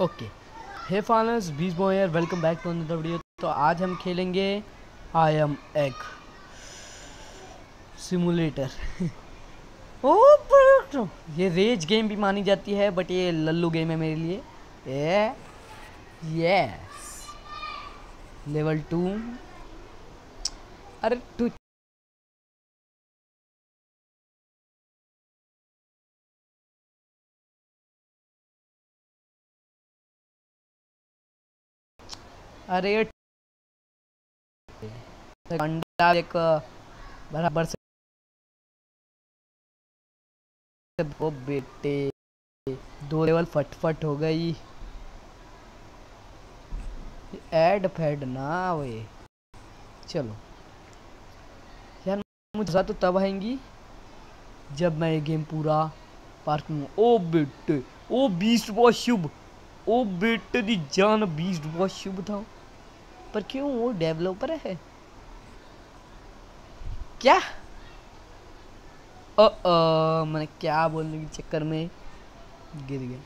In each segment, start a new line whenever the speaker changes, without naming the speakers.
Okay. Hey फानर्स बीस Boyer welcome back to another video तो आज हम खेलेंगे आई एम एग सिमुलेटर ओ ये रेज गेम भी मानी जाती है बट ये लल्लू गेम है मेरे लिए। ए यस लेवल टू अरे टू अरे अंडा एक, बराबर से बेटे, दो लेवल फटफट हो गई। ऐड फैड ना वे। चलो। यार, मुझे तो तब आएँगी जब मैं ये गेम पूरा पार करूँ। ओ बेटे, ओ बीस बहुत शुभ। ओ बेटे, दी जान बीस बहुत शुभ था। पर क्यों? वो डेवलपर है। क्या? ओ ओ मैंने क्या बोलने के चक्कर में गिर गया।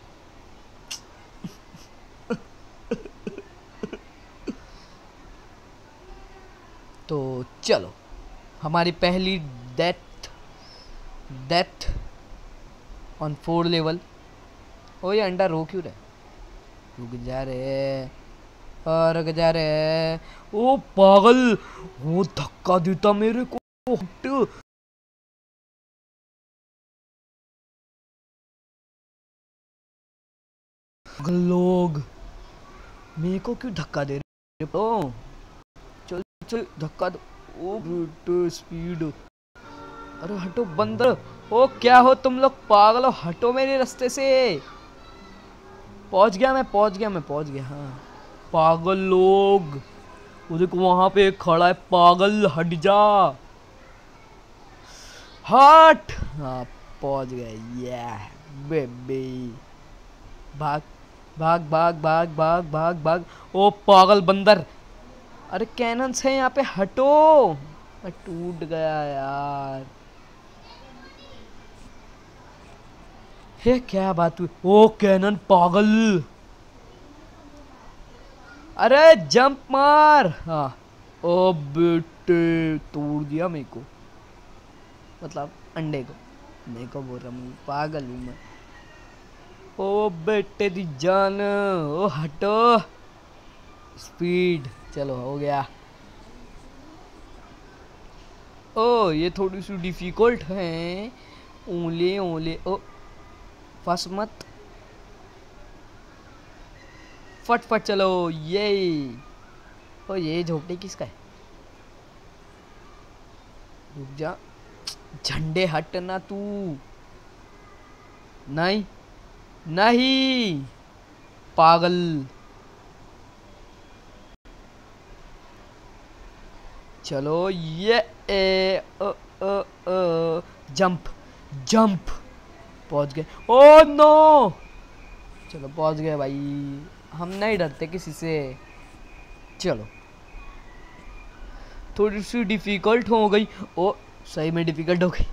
तो चलो, हमारी पहली death death on four level ओ ये अंडा रो क्यों रहे रुक जा रहे रुक जा रहे ओ पागल, वो धक्का देता मेरे को। हट। लोग, मेरे को क्यों धक्का दे रहे हो? चल चल, धक्का दो। ओ स्पीड अरे हटो बंदर ओ, क्या हो तुम लोग? पागल हो, हटो मेरे रास्ते से। पहुँच गया मैं, पहुँच गया मैं, पहुँच गया हाँ। पागल लोग। वो देखो वहाँ पे खड़ा है पागल हट जा हट। हाँ पहुँच गए। ये बेबी भाग भाग भाग भाग भाग भाग भाग। ओ, पागल बंदर। अरे, कैनन है यहाँ पे हटो। टूट गया यार। ये क्या बात हुई? ओ, कैनन पागल। अरे जंप मार। हाँ। ओ बेटे, तोड़ दिया मेरे को। मतलब अंडे को। मेरे को बोल रहा हूँ, पागल हूँ मैं। ओ बेटे दी जान ओ हटो। स्पीड, चलो हो गया। ओ ये थोड़ी सी डिफ़िकल्ट है। ओले ओले ओ फस मत। फट फट चलो ये ओ, ये झोपड़ी किसका है? रुक जा। झंडे हट ना तू। नहीं नहीं। पागल। चलो, ये, ए, अ अ अ। Jump jump. पहुँच गए। Oh, no. चलो, पहुँच गए भाई। हम नहीं डरते किसी से। चलो। थोड़ी सी डिफ़िकल्ट हो गई। ओ, सही में डिफ़िकल्ट हो गई।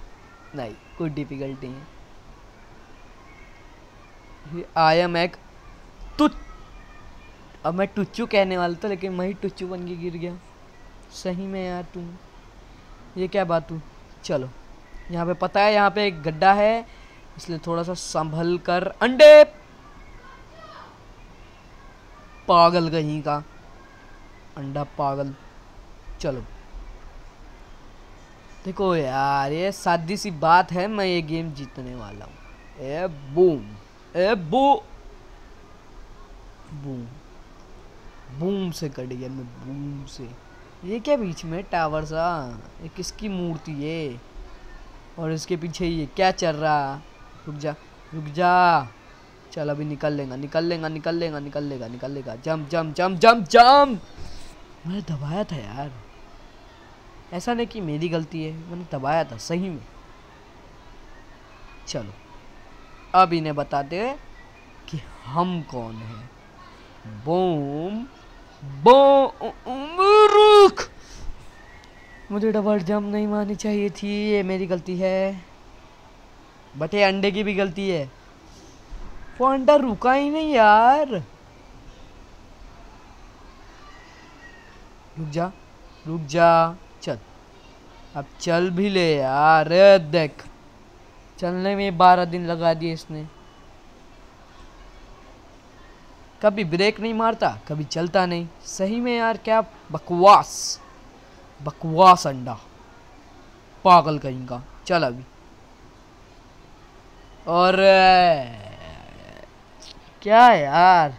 नहीं, कोई डिफ़िकल्ट नहीं है। आया मैं तुच अब मैं टुच्चू कहने वाला था, लेकिन मैं ही टुच्चू बन के गिर गया। सही में यार तुम ये क्या बात हूँ चलो। यहाँ पे पता है, यहाँ पे एक गड्ढा है। इसलिए थोड़ा सा संभल कर अंडे पागल कहीं का। अंडा पागल। चलो। देखो यार, ये सादी सी बात है, मैं ये गेम जीतने वाला हूँ। ए, बूम। ए, बू। बूम। बूम से कट गया मैं, बूम से। ये क्या बीच में टावर सा? ये किसकी मूर्ति है? और इसके पीछे ये क्या चल रहा? रुक जा रुक जा। चल अभी निकल लेगा निकल लेगा निकल लेगा निकल लेगा निकल लेगा। जम जम जम जम जम मैंने दबाया था यार। ऐसा नहीं कि मेरी गलती है, मैंने दबाया था सही में। चलो, अब इन्हें बताते कि हम कौन हैं। बोम बोम, रुक। मुझे डबल जम नहीं मारनी चाहिए थी, ये मेरी गलती है। बटे अंडे की भी गलती है। वो अंडा रुका ही नहीं यार। रुक जा रुक जा, चल। अब चल भी ले यार, देख। चलने में बारह दिन लगा दिए इसने। कभी ब्रेक नहीं मारता, कभी चलता नहीं। सही में यार, क्या बकवास। बकवास अंडा। पागल कहीं का। चल अभी। और क्या यार?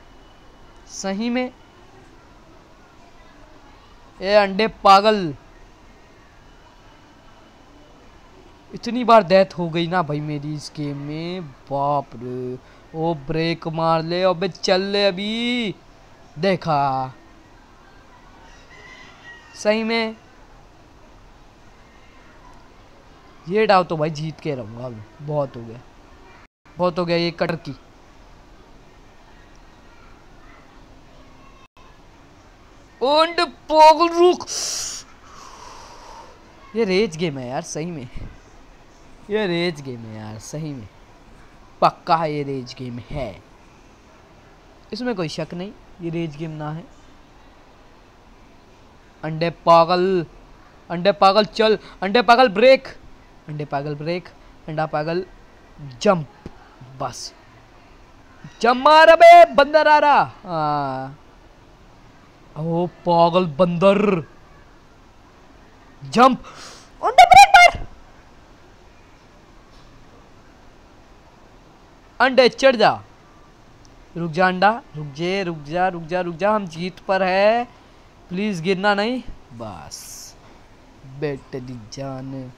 सही में? ये अंडे पागल। इतनी बार डेथ हो गई ना भाई मेरी इस गेम में। बाप रे। ओ ब्रेक मार ले, अबे चल ले अभी। देखा। सही में? ये डाव तो भाई जीत के रहूँगा बहुत हो गया। बहुत हो गया ये कटर की। ओंड पागल रुक ये रेज गेम है यार, सही में। ये रेज गेम है यार, सही में। पक्का है ये रेज गेम है। इसमें कोई शक नहीं, ये रेज गेम ना है। अंडे पागल अंडे पागल चल, अंडे पागल ब्रेक अंडे पागल ब्रेक अंडा पागल जंप बस। जंप मार बे बंदर आ रहा। हाँ। ओ पागल बंदर। जंप। अंडे ब्रेक मार। अंडे चढ़ जा। रुक जा अंडा रुक जे रुक जा रुक जा रुक जा हम जीत पर है। प्लीज़ गिरना नहीं। बस। बेटे दी जान।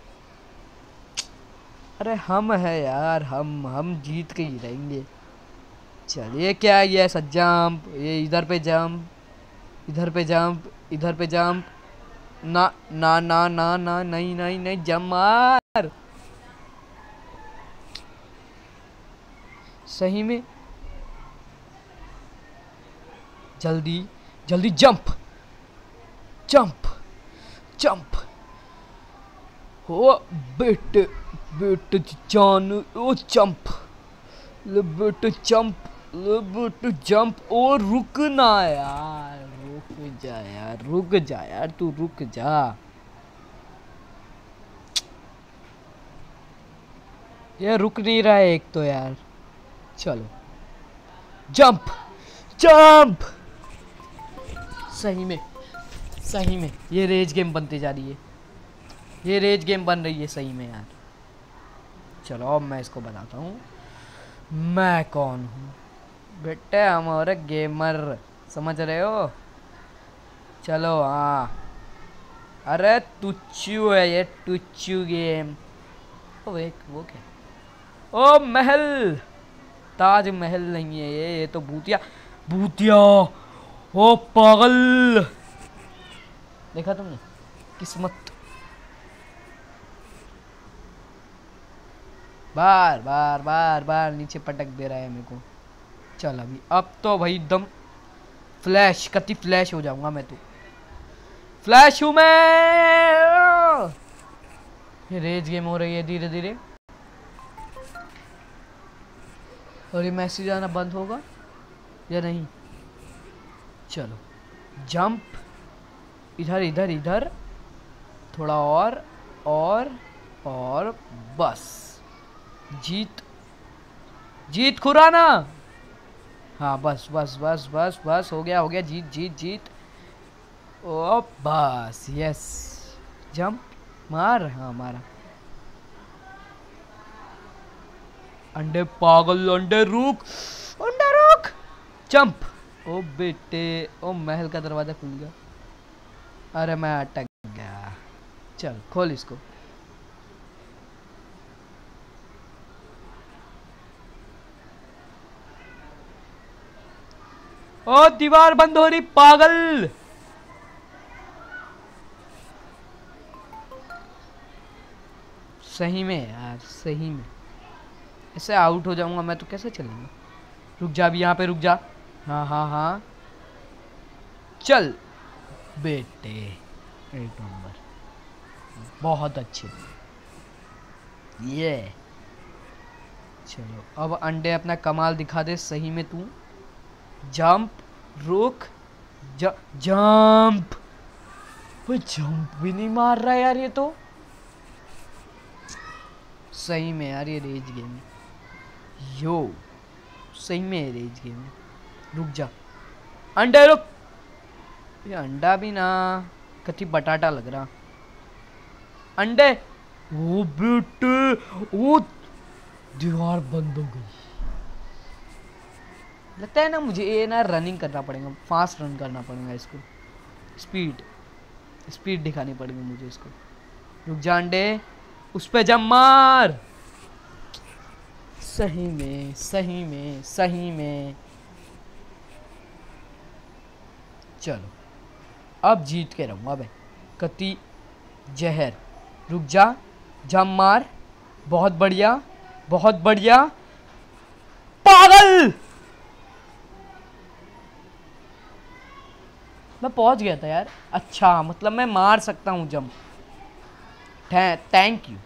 अरे हम है यार हम हम जीत के ही रहेंगे। चलिए क्या ये जंप ये इधर पे जंप इधर पे जंप, इधर पे जंप। ना ना ना ना ना, नहीं नहीं नहीं, जंप मार। सही में जल्दी जल्दी जंप। Jump jump. हो, बेट बेट जान, ओ जंप। बेटे जंप बेटे जंप, ओ रुक ना यार। जा यार, रुक जा यार, तू रुक जा। ये रुक नहीं रहा है एक तो यार। चलो। जंप! जंप! सही में सही में। ये रेज गेम बनती जा रही है। ये रेज गेम बन रही है सही में यार। चलो, अब मैं इसको बताता हूँ। मैं कौन हूँ? बेटे हमारे गेमर समझ रहे हो? चलो हाँ। अरे, टुच्चू है ये, टुच्चू गेम। ओ, एक, वो क्या? ओ, महल। ताज महल नहीं है ये ये तो भूतिया। भूतिया। ओ, पागल। देखा तुमने? किस्मत। बार बार बार बार नीचे पटक दे रहा है मेरे को। चल अभी, अब तो भाई एकदम फ्लैश, कति फ्लैश हो जाऊँगा मैं तो। फ्लैश हूँ मैं। ये रेज गेम हो रही है धीरे धीरे। और ये मैसेज आना बंद होगा या नहीं? चलो जंप इधर इधर इधर। थोड़ा और और और, बस। जीत। जीत खुराना। हाँ बस बस बस बस बस, हो गया हो गया। जीत जीत जीत। ओ बस यस जंप मार हाँ मारा। अंडे पागल, अंडे रुक अंडे रुक जंप ओ बेटे, ओ महल का दरवाज़ा खुल गया। अरे मैं अटक गया। चल, खोल इसको। ओ, दीवार बंद हो रही, पागल। सही में यार, सही में। ऐसे आउट हो जाऊँगा मैं तो कैसे चलेंगे? रुक जा अभी यहाँ पे, रुक जा। हाँ हाँ हाँ। चल। बेटे, एक नंबर। बहुत अच्छे। ये। चलो, अब अंडे अपना कमाल दिखा दे, सही में तू। जंप रुक। जंप वो जंप भी नहीं मार रहा यार ये तो। सही में यार ये रेज गेम है। यो सही में रेज गेम है। रुक जा। अंडे, रुक। ये अंडा भी ना कति बटाटा लग रहा। अंडे, ओ बेटे, ओ, दीवार बंद हो गई। लगता है ना मुझे ये ना रनिंग करना पड़ेगा फास्ट रन करना पड़ेगा इसको। स्पीड स्पीड दिखानी पड़ेगी मुझे इसको। रुक जा अंडे। उस पर जम मार। सही में सही में सही में। चलो, अब जीत के रहूँगा भाई कति, जहर, रुक जा, जम मार। बहुत बढ़िया बहुत बढ़िया। पागल! मैं पहुँच गया था यार। अच्छा मतलब मैं मार सकता हूँ जम। थैंक यू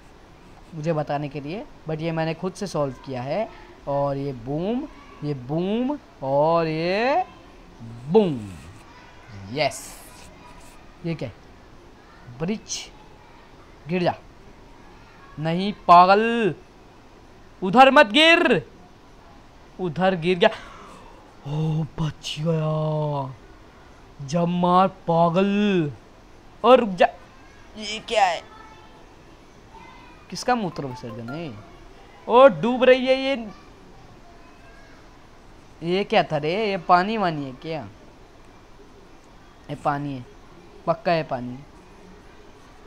मुझे बताने के लिए बट ये मैंने खुद से सॉल्व किया है, और ये बूम ये बूम और ये बूम यस ये क्या ब्रिज गिर जा. नहीं, पागल. उधर मत गिर. उधर गिर गया. ओ बच गया जब मार पागल. और रुक जा. ये क्या है? किसका मूत्र विसर्जन है ओ, डूब रही है ये। ये क्या था रे? ये पानी वानी है क्या? ये पानी है, पक्का है पानी।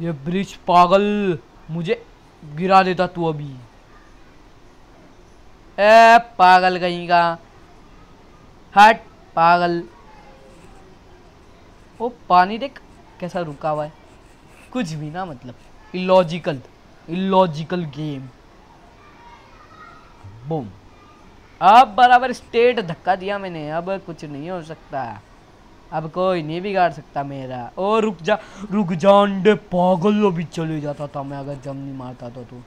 ये ब्रिज पागल, मुझे गिरा देता तू अभी। ए, पागल कहीं का? हट, पागल। वो पानी देख, कैसा रुका हुआ है। कुछ भी ना मतलब इलॉजिकल इलॉजिकल गेम बूम अब बराबर स्टेट धक्का दिया मैंने, अब कुछ नहीं हो सकता। अब कोई नहीं बिगाड़ सकता मेरा। ओ, रुक जा रुक जा, अंडे पागल अभी चले जाता था मैं, अगर जम नहीं मारता तो तू।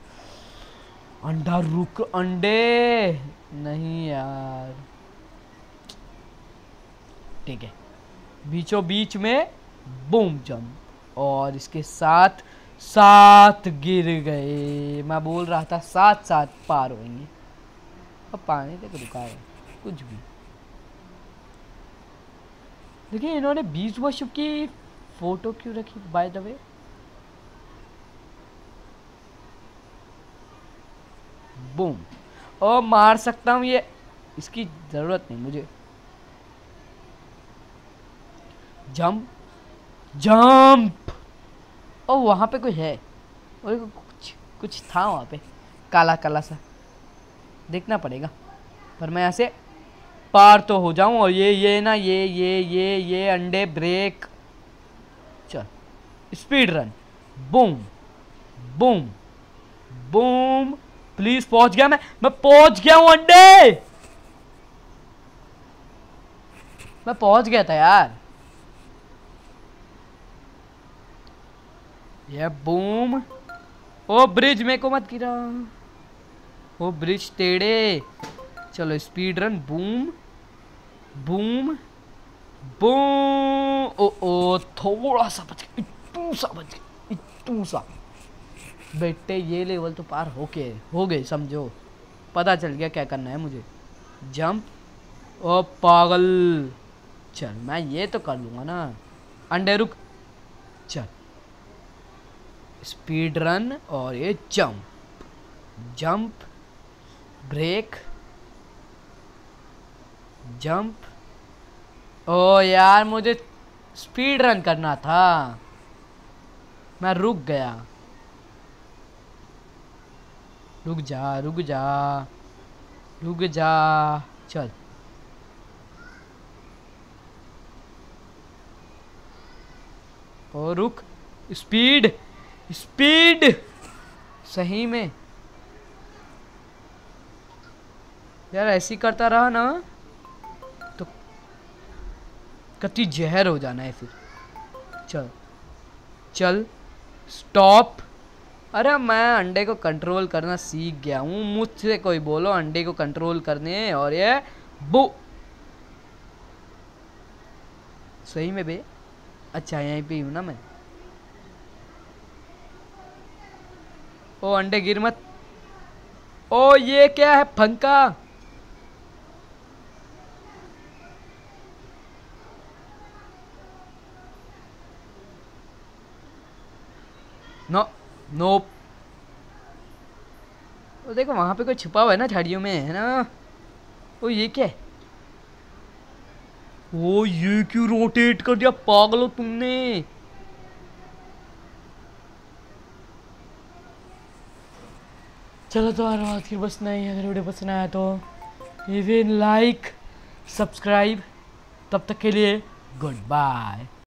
अंडा, रुक, अंडे। नहीं यार। ठीक है। बीचों बीच में बूम जम और इसके साथ सात गिर गए। मैं बोल रहा था सात सात पार होंगे। अब पानी तक रुका है, कुछ भी। देखिए, इन्होंने बीस वर्ष की फ़ोटो क्यों रखी बाय द वे बूम और मार सकता हूँ, ये इसकी ज़रूरत नहीं मुझे। जंप जंप ओ वहाँ पे कोई है। और कुछ कुछ था वहाँ पे। काला काला सा। देखना पड़ेगा। पर मैं ऐसे पार तो हो जाऊँ और ये ये ना, ये ये ये ये, अंडे, ब्रेक। चल। Speed run. Boom. Boom. Boom. Please पहुँच गया मैं। मैं पहुँच गया हूँ अंडे। मैं पहुँच गया था यार। ये बूम ओ ब्रिज में को मत गिरा। ओ ब्रिज टेढ़े चलो speed run boom boom boom ओ ओ, थोड़ा सा बच गया। इतू सा बच गया। इतू सा। बेटे, ये लेवल तो पार होके हो गए समझो। पता चल गया क्या करना है मुझे। जंप ओ, पागल। चल, मैं ये तो कर लूँगा ना। अंडे, रुक। स्पीड रन और ये जंप। Jump, break, jump. ओ यार, मुझे स्पीड रन करना था। मैं रुक गया। रुक जा रुक जा रुक जा, चल। ओ रुक, स्पीड। स्पीड सही में। यार, ऐसी करता रहा ना तो कति जहर हो जाना है फिर। चल चल स्टॉप अरे, मैं अंडे को कंट्रोल करना सीख गया हूँ। मुझसे कोई बोलो, अंडे को कंट्रोल करने और ये बू। सही में बे। अच्छा यहीं पे हूँ ना मैं। ओ अंडे गिर मत। ओ, ये क्या है फंका? नो, नोप। ओ, देखो, वहाँ पे कोई छुपा हुआ है ना झाड़ियों में, है ना? ओ, ये क्या है? ओ, ये क्यों रोटेट कर दिया? पागल तुमने। चलो तो यार आज की बस नहीं, अगर वीडियो पसंद आया तो इवन लाइक सब्सक्राइब तब तक के लिए गुड बाय